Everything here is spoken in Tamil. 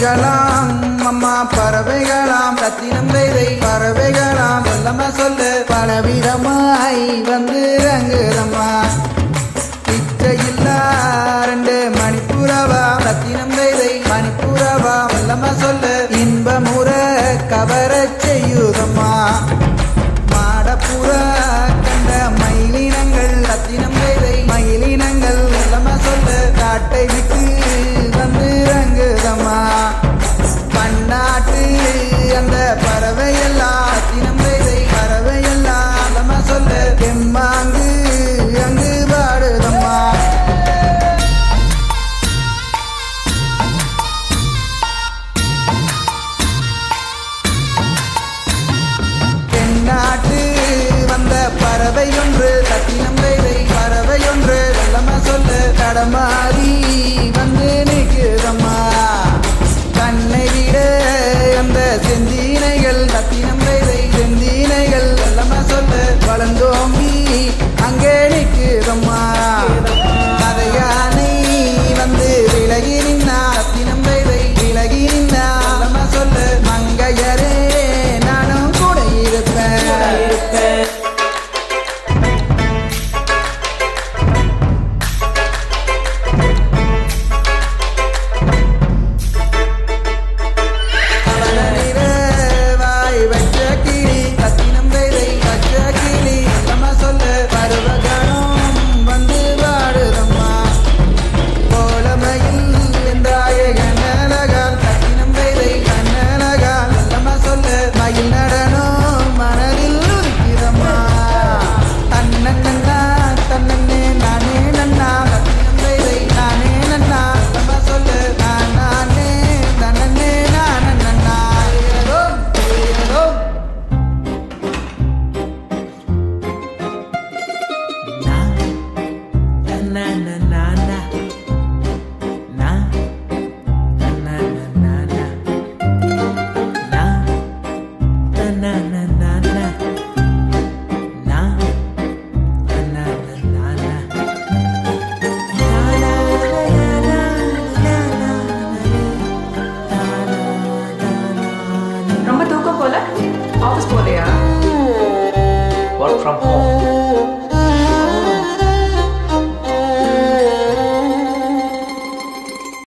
பறவைகளாம் அம்மா பறவைகளாம் ரத்தினம் வேலை பறவைகளாம். சொல்லமா சொல்லு பலவிதமாய் வந்து ரங்குதம்மா பிச்சையில்லா ரெண்டு மணிப்புறவா ரத்தினம் வேலை மணிப்புறவா. சொல்லமா சொல்லு இன்பமுற கவரச் பறவையொன்று சத்தியம் தேவை பறவையொன்று வெள்ளமா சொல்லு தடமாறி from home.